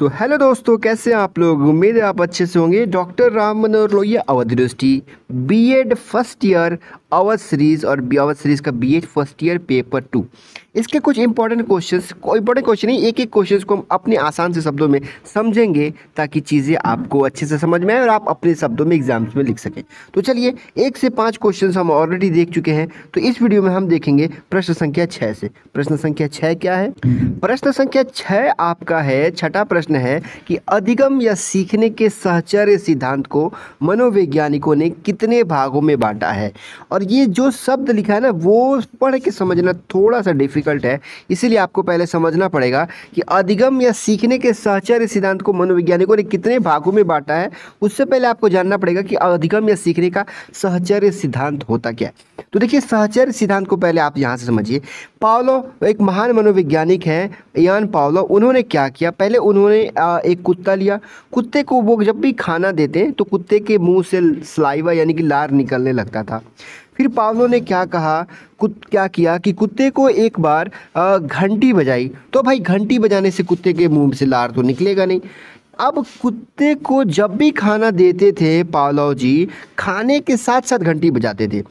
तो हेलो दोस्तों, कैसे हैं आप लोग? उम्मीद है आप अच्छे से होंगे। Doctor Ram Manohar Lohia Awadh university B Ed first year Awadh series और अवध सीरीज़ का B Ed first year paper two इसके कुछ इंपॉर्टेंट क्वेश्चंस कोई इंपॉर्टेंट क्वेश्चन नहीं एक एक क्वेश्चंस को हम अपने आसान से शब्दों में समझेंगे ताकि चीज़ें आपको अच्छे से समझ में आए और आप अपने शब्दों में एग्ज़ाम्स में लिख सकें। तो चलिए, एक से पाँच क्वेश्चन हम ऑलरेडी देख चुके हैं। तो इस वीडियो में हम देखेंगे प्रश्न संख्या छः से। प्रश्न संख्या छः क्या है? प्रश्न संख्या छः आपका है, छठा प्रश्न है कि अधिगम या सीखने के सहचर्य सिद्धांत को मनोवैज्ञानिकों ने कितने भागों में बांटा है? और ये जो शब्द लिखा है ना, वो पढ़ के समझना थोड़ा सा डिफ़िकल्ट है। इसीलिए आपको पहले समझना पड़ेगा कि अधिगम या सीखने के सहचर्य सिद्धांत को मनोवैज्ञानिकों ने कितने भागों में बांटा है, उससे पहले आपको जानना पड़ेगा कि अधिगम या सीखने का सहचर्य सिद्धांत होता क्या है। तो देखिए, सहचर्य सिद्धांत को पहले आप यहाँ से समझिए। पावलो एक महान मनोवैज्ञानिक हैं, यान पावलो। उन्होंने क्या किया? पहले उन्होंने एक कुत्ता लिया। कुत्ते को वो जब भी खाना देते तो कुत्ते के मुँह से स्लाइवा यानी कि लार निकलने लगता था। फिर पावलो ने क्या कहा? कुत, क्या किया कि कुत्ते को एक बार घंटी बजाई। तो भाई घंटी बजाने से कुत्ते के मुँह से लार तो निकलेगा नहीं। अब कुत्ते को जब भी खाना देते थे पावलो जी, खाने के साथ साथ घंटी बजाते थे।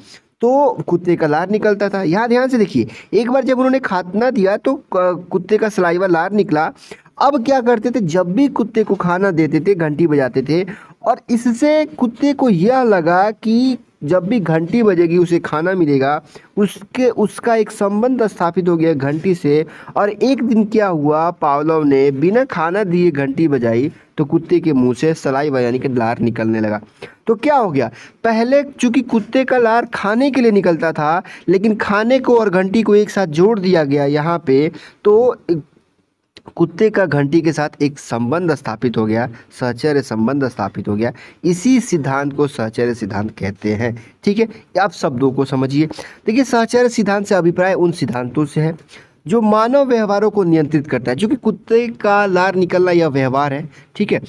तो कुत्ते का लार निकलता था। यहाँ ध्यान से देखिए, एक बार जब उन्होंने खाना दिया तो कुत्ते का सलाइवा लार निकला। अब क्या करते थे? जब भी कुत्ते को खाना देते थे, घंटी बजाते थे और इससे कुत्ते को यह लगा कि जब भी घंटी बजेगी, उसे खाना मिलेगा। उसके, उसका एक संबंध स्थापित हो गया घंटी से। और एक दिन क्या हुआ, पावलव ने बिना खाना दिए घंटी बजाई तो कुत्ते के मुँह से सलाई यानी कि लार निकलने लगा। तो क्या हो गया? पहले चूँकि कुत्ते का लार खाने के लिए निकलता था, लेकिन खाने को और घंटी को एक साथ जोड़ दिया गया यहाँ पे तो कुत्ते का घंटी के साथ एक संबंध स्थापित हो गया, सहचर्य संबंध स्थापित हो गया। इसी सिद्धांत को सहचर्य सिद्धांत कहते हैं, ठीक है? आप शब्दों को समझिए। देखिए, सहचर्य सिद्धांत से अभिप्राय उन सिद्धांतों से है जो मानव व्यवहारों को नियंत्रित करता है, क्योंकि कुत्ते का लार निकलना यह व्यवहार है, ठीक है?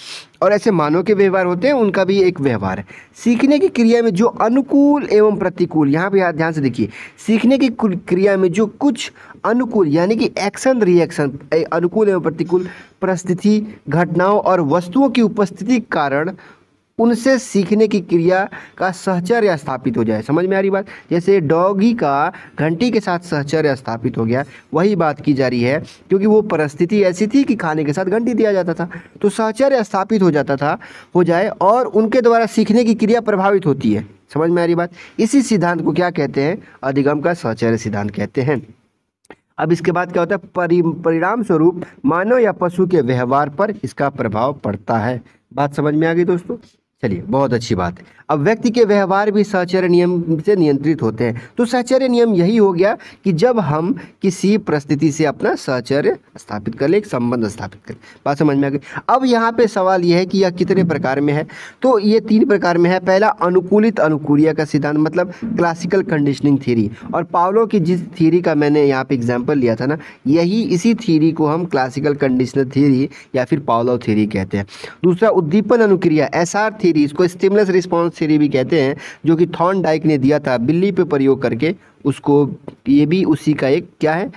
और ऐसे मानव के व्यवहार होते हैं, उनका भी एक व्यवहार है। सीखने की क्रिया में जो अनुकूल एवं प्रतिकूल, यहाँ पे ध्यान से देखिए, सीखने की क्रिया में जो कुछ अनुकूल, यानी कि एक्शन रिएक्शन अनुकूल एवं प्रतिकूल, परिस्थिति, घटनाओं और वस्तुओं की उपस्थिति कारण उनसे सीखने की क्रिया का सहचर्य स्थापित हो जाए। समझ में आ रही बात? जैसे डॉगी का घंटी के साथ सहचर्य स्थापित हो गया। वही बात की जा रही है, क्योंकि वो परिस्थिति ऐसी थी कि खाने के साथ घंटी दिया जाता था तो सहचर्य स्थापित हो जाता था, हो जाए और उनके द्वारा सीखने की क्रिया प्रभावित होती है। समझ में आ रही बात? इसी सिद्धांत को क्या कहते हैं? अधिगम का सहचर्य सिद्धांत कहते हैं। अब इसके बाद क्या होता है? परि, परिणाम स्वरूप मानव या पशु के व्यवहार पर इसका प्रभाव पड़ता है। बात समझ में आ गई दोस्तों? चलिए, बहुत अच्छी बात है। अब व्यक्ति के व्यवहार भी सहचर्य नियम से नियंत्रित होते हैं। तो सहचर्य नियम यही हो गया कि जब हम किसी परिस्थिति से अपना सहचर्य स्थापित कर ले, एक संबंध स्थापित करें। बात समझ में आ गई? अब यहाँ पे सवाल यह है कि यह कितने प्रकार में है? तो ये तीन प्रकार में है। पहला, अनुकूलित अनुकूलिया का सिद्धांत मतलब क्लासिकल कंडीशनिंग थ्योरी और पावलो की जिस थ्योरी का मैंने यहाँ पर एग्ज़ाम्पल लिया था ना, यही इसी थ्योरी को हम क्लासिकल कंडीशनर थीरी या फिर पावलो थ्योरी कहते हैं। दूसरा, उद्दीपन अनुक्रिया एस आर थ्योरी इसको स्टिमुलस रिस्पॉन्स थीरी भी कहते हैं, जो कि थॉन डाइक ने दिया था, बिल्ली पे प्रयोग करके, उसको, ये भी उसी का एक, क्या है?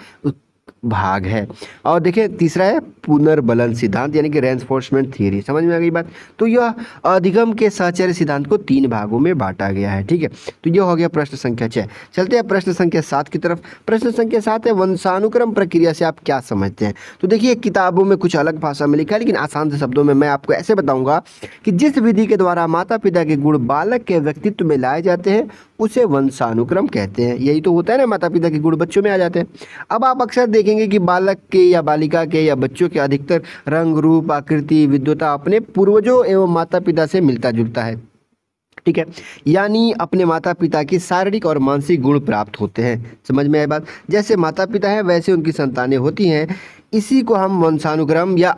भाग है। और देखिए, तीसरा है पुनर्बलन सिद्धांत, यानी कि रेंसफोर्समेंट थियरी समझ में आ गई बात? तो यह अधिगम के सहचर्य सिद्धांत को तीन भागों में बांटा गया है, ठीक है? तो यह हो गया प्रश्न संख्या छः चलते हैं प्रश्न संख्या सात की तरफ़। प्रश्न संख्या सात है, वंशानुक्रम प्रक्रिया से आप क्या समझते हैं? तो देखिए, किताबों में कुछ अलग भाषा में लिखा है, लेकिन आसान से शब्दों में मैं आपको ऐसे बताऊँगा कि जिस विधि के द्वारा माता पिता के गुण बालक के व्यक्तित्व में लाए जाते हैं उसे वंशानुक्रम कहते हैं। यही तो होता है ना माता पिता के गुण बच्चों में आ जाते हैं। अब आप अक्सर देखेंगे कि बालक के या बालिका के या बच्चों के अधिकतर रंग, रूप, आकृति, विद्वता अपने पूर्वजों एवं माता पिता से मिलता जुलता है। ठीक है? यानी अपने माता पिता की शारीरिक और मानसिक गुण प्राप्त होते हैं। समझ में आई बात? जैसे माता पिता हैं, वैसे उनकी संतानें होती हैं। इसी को हम वंशानुक्रम या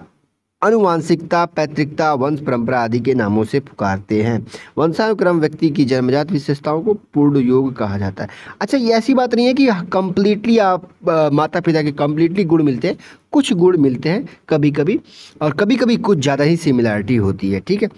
अनुवांशिकता पैतृकता, वंश परंपरा आदि के नामों से पुकारते हैं। वंशानुक्रम व्यक्ति की जन्मजात विशेषताओं को पूर्ण योग कहा जाता है। अच्छा ये ऐसी बात नहीं है कि कंप्लीटली आप माता पिता के कम्प्लीटली गुण मिलते हैं। कुछ गुण मिलते हैं कभी कभी और कभी कभी कुछ ज़्यादा ही सिमिलैरिटी होती है, ठीक है?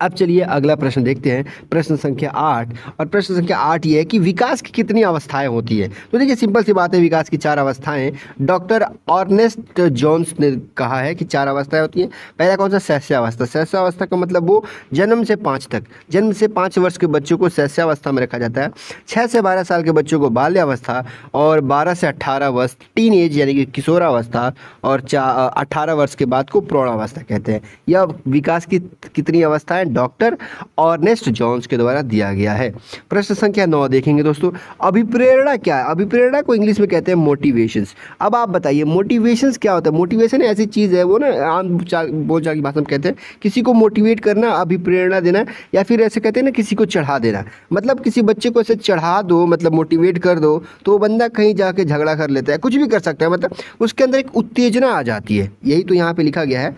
अब चलिए अगला प्रश्न देखते हैं। प्रश्न संख्या आठ। और प्रश्न संख्या आठ ये है कि विकास की कितनी अवस्थाएँ होती है? तो देखिए, सिंपल सी बात है, विकास की चार अवस्थाएँ। डॉक्टर ऑर्नेस्ट जॉन्स ने कहा है कि चार अवस्थाएँ होती हैं। पहला कौन सा? शैस्यावस्था शैस्यावस्था का मतलब वो जन्म से पाँच तक। जन्म से पाँच वर्ष के बच्चों को शैस्यावस्था में रखा जाता है। छः से बारह साल के बच्चों को बाल्यावस्था और बारह से अट्ठारह वर्ष टीन एज यानी कि किशोरावस्था और अट्ठारह वर्ष के बाद को प्रौढ़ावस्था कहते हैं। यह विकास की कितनी अवस्थाएँ डॉक्टर ऑर्नेस्ट जॉन्स के द्वारा दिया गया है। प्रश्न संख्या नौ देखेंगे दोस्तों। अभिप्रेरणा क्या है? अभिप्रेरणा को इंग्लिश में कहते हैं मोटिवेशंस अब आप बताइए मोटिवेशंस क्या होता है? मोटिवेशन ऐसी चीज़ है, वो ना आम बोल चाल की भाषा में कहते हैं। किसी को मोटिवेट करना, अभिप्रेरणा देना, या फिर ऐसे कहते हैं ना, किसी को चढ़ा देना। मतलब किसी बच्चे को ऐसे चढ़ा दो मतलब मोटिवेट कर दो तो वो बंदा कहीं जाके झगड़ा कर लेता है, कुछ भी कर सकता है। मतलब उसके अंदर एक उत्तेजना आ जाती है। यही तो यहाँ पे लिखा गया है।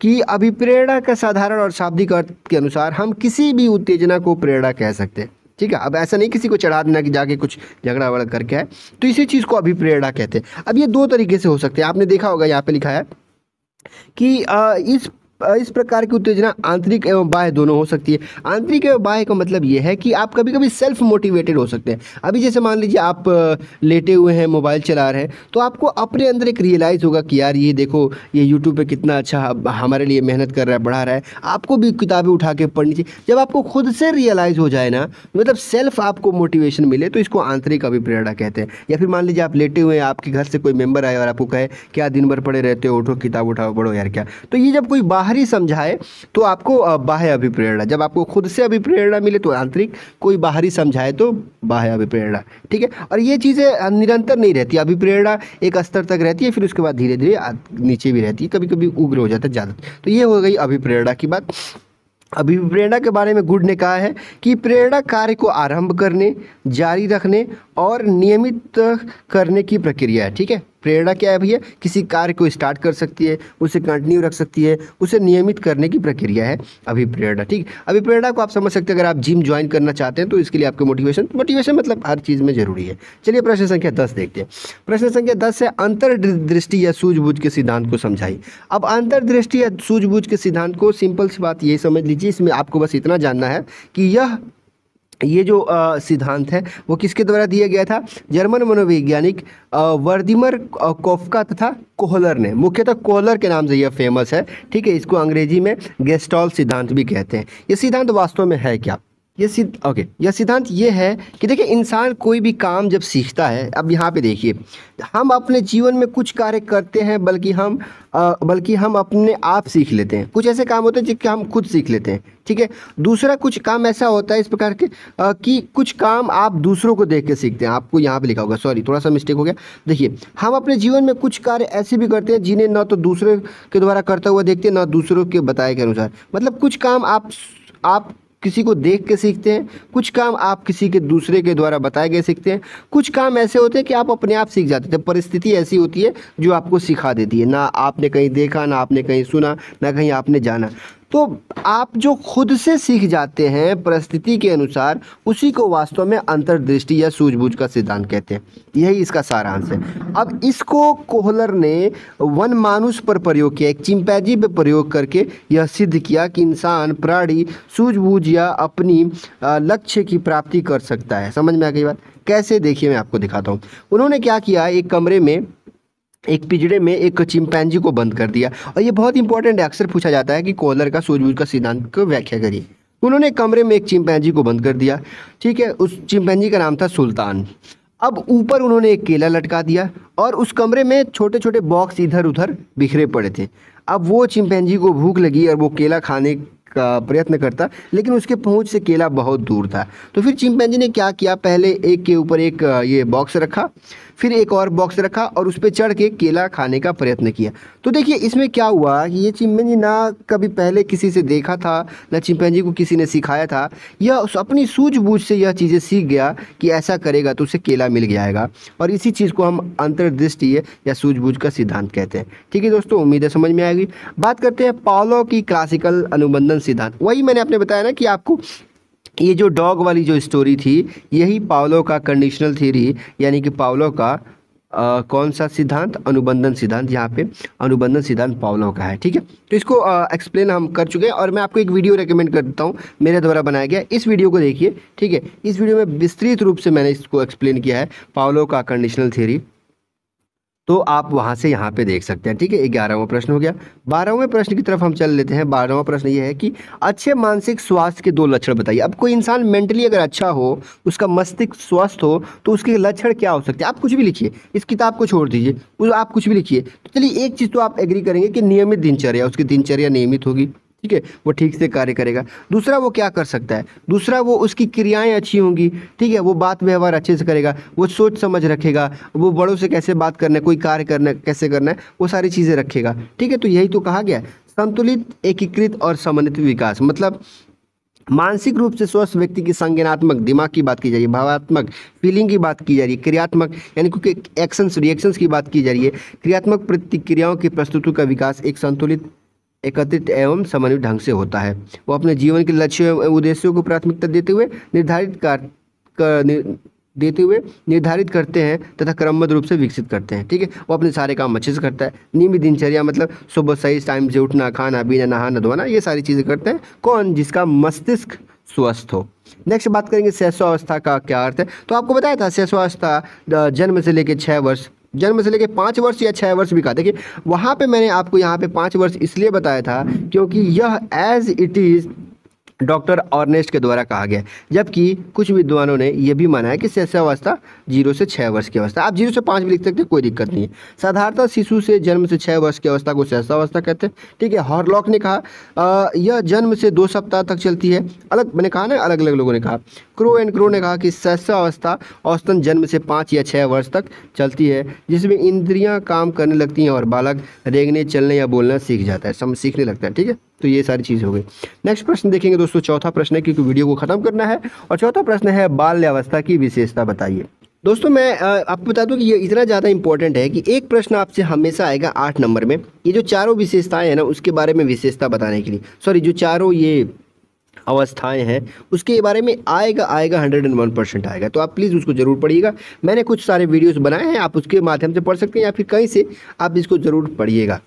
कि अभिप्रेरणा का साधारण और शाब्दिक अर्थ के अनुसार हम किसी भी उत्तेजना को प्रेरणा कह सकते हैं। ठीक है? अब ऐसा नहीं किसी को चढ़ा देना कि जाके कुछ झगड़ा वगड़ा करके आए। तो इसी चीज़ को अभिप्रेरणा कहते हैं। अब ये दो तरीके से हो सकते हैं। आपने देखा होगा, यहाँ पे लिखा है कि इस इस प्रकार की उत्तेजना आंतरिक एवं बाह्य दोनों हो सकती है। आंतरिक एवं बाह्य का मतलब यह है कि आप कभी कभी सेल्फ मोटिवेटेड हो सकते हैं। अभी जैसे मान लीजिए आप लेटे हुए हैं, मोबाइल चला रहे हैं तो आपको अपने अंदर एक रियलाइज़ होगा कि यार ये देखो, ये यूट्यूब पे कितना अच्छा हमारे लिए मेहनत कर रहा है, बढ़ा रहा है। आपको भी किताबें उठा के पढ़नी चाहिए। जब आपको खुद से रियलाइज़ हो जाए ना मतलब सेल्फ आपको मोटिवेशन मिले तो इसको आंतरिक अभिप्रेरणा कहते हैं। या फिर मान लीजिए आप लेटे हुए हैं, आपके घर से कोई मेंबर आए और आपको कहे, क्या दिन भर पड़े रहते हो? उठो, किताब उठाओ, पढ़ो यार क्या? तो ये जब कोई बाहर बाहरी समझाए तो आपको बाह्य अभिप्रेरणा, जब आपको खुद से अभिप्रेरणा मिले तो आंतरिक कोई बाहरी समझाए तो बाह्य अभिप्रेरणा, ठीक है? और ये चीज़ें निरंतर नहीं रहती, अभिप्रेरणा एक स्तर तक रहती है, फिर उसके बाद धीरे धीरे नीचे भी रहती है कभी कभी उग्र हो जाता है ज़्यादा। तो ये हो गई अभिप्रेरणा की बात। अभिप्रेरणा के बारे में गुड ने कहा है कि प्रेरणा कार्य को आरंभ करने, जारी रखने और नियमित करने की प्रक्रिया है, ठीक है? प्रेरणा क्या है भैया? किसी कार्य को स्टार्ट कर सकती है, उसे कंटिन्यू रख सकती है, उसे नियमित करने की प्रक्रिया है अभिप्रेरणा, ठीक? अभिप्रेरणा को आप समझ सकते हैं, अगर आप जिम ज्वाइन करना चाहते हैं तो इसके लिए आपके मोटिवेशन मोटिवेशन मतलब हर चीज़ में ज़रूरी है। चलिए प्रश्न संख्या दस देखते हैं। प्रश्न संख्या दस है, अंतर्दृष्टि या सूझबूझ के सिद्धांत को समझाई अब अंतर्दृष्टि या सूझबूझ के सिद्धांत को सिंपल सी बात यही समझ लीजिए, इसमें आपको बस इतना जानना है कि यह ये जो सिद्धांत है, वो किसके द्वारा दिया गया था? जर्मन मनोवैज्ञानिक वर्दिमर कोफका तथा कोहलर ने। मुख्यतः कोहलर के नाम से यह फ़ेमस है। ठीक है, इसको अंग्रेज़ी में गेस्टॉल सिद्धांत भी कहते हैं। ये सिद्धांत वास्तव में है क्या? ये सिद्ध ओके यह सिद्धांत ये है कि देखिए इंसान कोई भी काम जब सीखता है अब यहाँ पे देखिए हम अपने जीवन में कुछ कार्य करते हैं बल्कि हम आ, बल्कि हम अपने आप सीख लेते हैं। कुछ ऐसे काम होते हैं जिसके हम खुद सीख लेते हैं ठीक है? दूसरा कुछ काम ऐसा होता है इस प्रकार के आ, कि कुछ काम आप दूसरों को देख के सीखते हैं। आपको यहाँ पे लिखा होगा सॉरी थोड़ा सा मिस्टेक हो गया। देखिए हम अपने जीवन में कुछ कार्य ऐसे भी करते हैं जिन्हें न तो दूसरे के द्वारा करता हुआ देखते हैं न दूसरों के बताए के अनुसार। मतलब कुछ काम आप आप किसी को देख के सीखते हैं, कुछ काम आप किसी के दूसरे के द्वारा बताए गए सीखते हैं। कुछ काम ऐसे होते हैं कि आप अपने आप सीख जाते थे परिस्थिति ऐसी होती है जो आपको सिखा देती है, ना आपने कहीं देखा, ना आपने कहीं सुना, ना कहीं आपने जाना। तो आप जो खुद से सीख जाते हैं परिस्थिति के अनुसार, उसी को वास्तव में अंतर्दृष्टि या सूझबूझ का सिद्धांत कहते हैं। यही इसका सारांश है। अब इसको कोहलर ने वन मानुष पर प्रयोग किया, एक चिंपैजी पर प्रयोग करके यह सिद्ध किया कि इंसान, प्राणी, सूझबूझ या अपनी लक्ष्य की प्राप्ति कर सकता है। समझ में आ गई बात? कैसे? देखिए, मैं आपको दिखाता हूँ। उन्होंने क्या किया? एक कमरे में एक पिजड़े में एक चिंपैंजी को बंद कर दिया। और ये बहुत इंपॉर्टेंट है, अक्सर पूछा जाता है कि कोलर का सूझबूझ का सिद्धांत को व्याख्या करिए उन्होंने कमरे में एक चिंपैंजी को बंद कर दिया। ठीक है, उस चिंपैंजी का नाम था सुल्तान। अब ऊपर उन्होंने एक केला लटका दिया और उस कमरे में छोटे छोटे बॉक्स इधर उधर बिखरे पड़े थे। अब वो चिंपैंजी को भूख लगी और वो केला खाने का प्रयत्न करता, लेकिन उसके पहुँच से केला बहुत दूर था। तो फिर चिंपैंजी ने क्या किया? पहले एक के ऊपर एक ये बॉक्स रखा, फिर एक और बॉक्स रखा और उस पर चढ़ के केला खाने का प्रयत्न किया। तो देखिए, इसमें क्या हुआ कि ये चिंपैंजी ना कभी पहले किसी से देखा था, ना चिंपैंजी को किसी ने सिखाया था। यह अपनी सूझबूझ से यह चीज़ें सीख गया कि ऐसा करेगा तो उसे केला मिल जाएगा। और इसी चीज़ को हम अंतर्दृष्टि या सूझबूझ का सिद्धांत कहते हैं। ठीक है दोस्तों, उम्मीद है समझ में आएगी। बात करते हैं पालो की क्लासिकल अनुबंधन सिद्धांत। वही मैंने आपने बताया ना कि आपको ये जो डॉग वाली जो स्टोरी थी यही पावलो का कंडीशनल थ्योरी यानी कि पावलो का आ, कौन सा सिद्धांत? अनुबंधन सिद्धांत। यहाँ पे अनुबंधन सिद्धांत पावलों का है ठीक है? तो इसको एक्सप्लेन हम कर चुके हैं और मैं आपको एक वीडियो रेकमेंड करता हूँ मेरे द्वारा बनाया गया। इस वीडियो को देखिए ठीक है? इस वीडियो में विस्तृत रूप से मैंने इसको एक्सप्लेन किया है पावलो का कंडीशनल थ्योरी तो आप वहाँ से यहाँ पे देख सकते हैं, ठीक है? ग्यारहवा प्रश्न हो गया। बारहवें प्रश्न की तरफ़ हम चल लेते हैं। बारहवा प्रश्न ये है कि अच्छे मानसिक स्वास्थ्य के दो लक्षण बताइए। अब कोई इंसान मेंटली अगर अच्छा हो, उसका मस्तिष्क स्वस्थ हो तो उसके लक्षण क्या हो सकते हैं? आप कुछ भी लिखिए। इस किताब को छोड़ दीजिए। आप कुछ भी लिखिए। तो चलिए, एक चीज़ तो आप एग्री करेंगे कि नियमित दिनचर्या, उसकी दिनचर्या नियमित होगी। ठीक है? वो ठीक से कार्य करेगा। दूसरा वो क्या कर सकता है? दूसरा वो उसकी क्रियाएँ अच्छी होंगी, ठीक है? वो बात व्यवहार अच्छे से करेगा, वो सोच समझ रखेगा, वो बड़ों से कैसे बात करना है, कोई कार्य करना कैसे करना है, वो सारी चीज़ें रखेगा। ठीक है? तो यही तो कहा गया संतुलित, एकीकृत और समन्वित विकास। मतलब मानसिक रूप से स्वस्थ व्यक्ति की संज्ञानात्मक, दिमाग की बात की जा रही है, भावात्मक फीलिंग की बात की जा रही है, क्रियात्मक, यानी क्योंकि एक्शंस रिएक्शंस की बात की जा रही है। क्रियात्मक प्रतिक्रियाओं की प्रस्तुति का विकास एक संतुलित एकत्रित एवं समन्वित ढंग से होता है। वो अपने जीवन के लक्ष्यों एवं उद्देश्यों को प्राथमिकता देते हुए निर्धारित कर, कर देते हुए निर्धारित करते हैं तथा क्रमबद्ध रूप से विकसित करते हैं। ठीक है? वो अपने सारे काम अच्छे से करता है। नियमित दिनचर्या मतलब सुबह सही टाइम से उठना खाना पीना नहाना धोना ये सारी चीज़ें करते हैं। कौन? जिसका मस्तिष्क स्वस्थ हो। नेक्स्ट बात करेंगे शैशवावस्था का क्या अर्थ है? तो आपको बताया था शैशवावस्था जन्म से लेकर छः वर्ष जन्म से लेके पाँच वर्ष या छः वर्ष भी कहा देखिए, वहाँ पे मैंने आपको यहाँ पे पाँच वर्ष इसलिए बताया था क्योंकि यह as it is doctor Ernest के द्वारा कहा गया। जबकि कुछ विद्वानों ने यह भी माना है कि शैशवावस्था ज़ीरो से छः वर्ष की अवस्था। आप ज़ीरो से पाँच भी लिख सकते हैं, कोई दिक्कत नहीं है। साधारणतः शिशु से जन्म से छः वर्ष की अवस्था को शैशवावस्था कहते हैं। ठीक है, हॉर्लॉक ने कहा यह जन्म से दो सप्ताह तक चलती है। अलग, मैंने कहा ना अलग अलग लोगों ने कहा। क्रो एंड क्रो ने कहा कि शैशवावस्था औसतन जन्म से पाँच या छः वर्ष तक चलती है, जिसमें इंद्रियाँ काम करने लगती हैं और बालक रेंगने, चलने या बोलना सीख जाता है समझ सीखने लगता है। ठीक है? तो ये सारी चीज़ हो गई। नेक्स्ट प्रश्न देखेंगे दोस्तों, चौथा प्रश्न है क्योंकि वीडियो को ख़त्म करना है और चौथा प्रश्न है बाल्यावस्था की विशेषता बताइए। दोस्तों, मैं आपको बता दूँ कि ये इतना ज़्यादा इंपॉर्टेंट है कि एक प्रश्न आपसे हमेशा आएगा आठ नंबर में। ये जो चारों विशेषताएँ हैं ना, उसके बारे में विशेषता बताने के लिए। सॉरी जो चारों ये अवस्थाएँ हैं, उसके बारे में आएगा आएगा हंड्रेड एंड वन परसेंट आएगा। तो आप प्लीज़ उसको ज़रूर पढ़िएगा। मैंने कुछ सारे वीडियोस बनाए हैं, आप उसके माध्यम से पढ़ सकते हैं या फिर कहीं से आप इसको ज़रूर पढ़िएगा।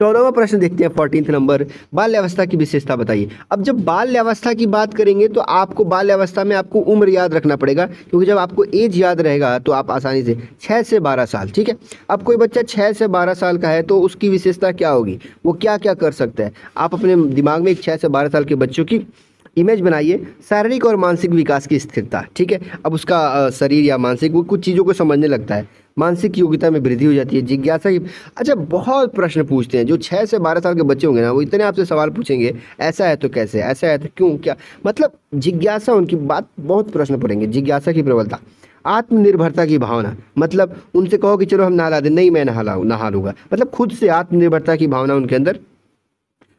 चौदहवा प्रश्न देखते हैं फोर्टीन नंबर बाल्यावस्था की विशेषता बताइए। अब जब बाल्यावस्था की बात करेंगे तो आपको बाल्यावस्था में आपको उम्र याद रखना पड़ेगा, क्योंकि जब आपको एज याद रहेगा तो आप आसानी से छः से बारह साल, ठीक है? अब कोई बच्चा छः से बारह साल का है तो उसकी विशेषता क्या होगी? वो क्या क्या कर सकता है? आप अपने दिमाग में एक छः से बारह साल के बच्चों की इमेज बनाइए, शारीरिक और मानसिक विकास की स्थिरता, ठीक है? अब उसका शरीर या मानसिक वो कुछ चीज़ों को समझने लगता है। मानसिक योग्यता में वृद्धि हो जाती है, जिज्ञासा की अच्छा बहुत प्रश्न पूछते हैं, जो छः से बारह साल के बच्चे होंगे ना, वो इतने आपसे सवाल पूछेंगे, ऐसा है तो कैसे, ऐसा है तो क्यों, क्या? मतलब जिज्ञासा, उनकी बात, बहुत प्रश्न पड़ेंगे, जिज्ञासा की प्रबलता, आत्मनिर्भरता की भावना मतलब उनसे कहो कि चलो हम नहा दें, नहीं, मैं नहा नहा लूँगा मतलब खुद से आत्मनिर्भरता की भावना उनके अंदर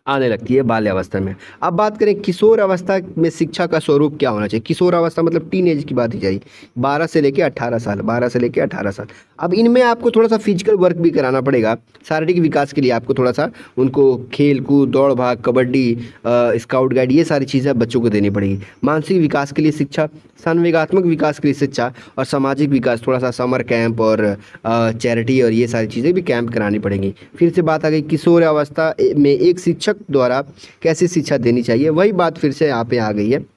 आने लगती है बाल्यावस्था में। अब बात करें किशोर अवस्था में शिक्षा का स्वरूप क्या होना चाहिए? किशोर अवस्था मतलब टीन एज की बात ही जाएगी। बारह से लेकर अट्ठारह साल, बारह से लेकर अट्ठारह साल। अब इनमें आपको थोड़ा सा फ़िज़िकल वर्क भी कराना पड़ेगा। शारीरिक विकास के लिए आपको थोड़ा सा उनको खेल कूद दौड़ भाग कबड्डी स्काउट गाइड ये सारी चीज़ें बच्चों को देनी पड़ेगी। मानसिक विकास के लिए शिक्षा, संवेगात्मक विकास के लिए शिक्षा और सामाजिक विकास, थोड़ा सा समर कैंप और चैरिटी और ये सारी चीज़ें भी कैंप करानी पड़ेंगी। फिर से बात आ गई किशोर अवस्था में एक शिक्षक द्वारा कैसी शिक्षा देनी चाहिए? वही बात फिर से यहाँ पे आ गई है।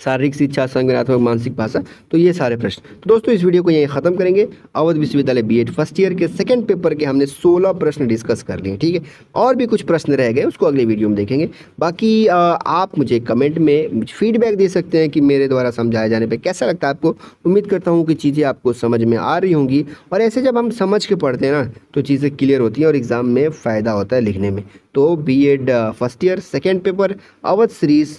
शारीरिक शिक्षा, संज्ञानात्मक, मानसिक भाषा तो ये सारे प्रश्न। तो दोस्तों, इस वीडियो को यहीं ख़त्म करेंगे। अवध विश्वविद्यालय बीएड फ़र्स्ट ईयर के सेकंड पेपर के हमने 16 प्रश्न डिस्कस कर लिए, ठीक है? और भी कुछ प्रश्न रह गए, उसको अगले वीडियो में देखेंगे। बाकी आप मुझे कमेंट में फीडबैक दे सकते हैं कि मेरे द्वारा समझाए जाने पर कैसा लगता है आपको। उम्मीद करता हूँ कि चीज़ें आपको समझ में आ रही होंगी। और ऐसे जब हम समझ के पढ़ते हैं ना तो चीज़ें क्लियर होती हैं और एग्ज़ाम में फ़ायदा होता है लिखने में। तो B Ed first year second paper Awadh series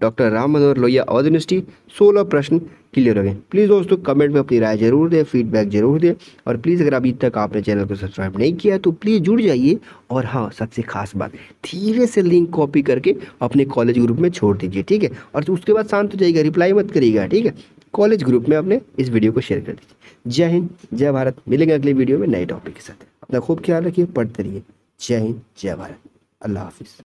doctor Ram Manohar Lohia Awadh university सोलह प्रश्न क्लियर हो गए प्लीज़ दोस्तों, कमेंट में अपनी राय ज़रूर दें फीडबैक ज़रूर दें और प्लीज़ अगर अभी तक आपने चैनल को सब्सक्राइब नहीं किया तो प्लीज़ जुड़ जाइए और हाँ सबसे खास बात, धीरे से लिंक कॉपी करके अपने कॉलेज ग्रुप में छोड़ दीजिए, ठीक है? और उसके बाद शांत हो जाइएगा रिप्लाई मत करिएगा, ठीक है? कॉलेज ग्रुप में अपने इस वीडियो को शेयर कर दीजिए। जय हिंद, जय भारत। मिलेंगे अगले वीडियो में नए टॉपिक के साथ। अपना खूब ख्याल रखिए, पढ़ते रहिए। जय हिंद, जय भारत। अल्लाह हाफिज़।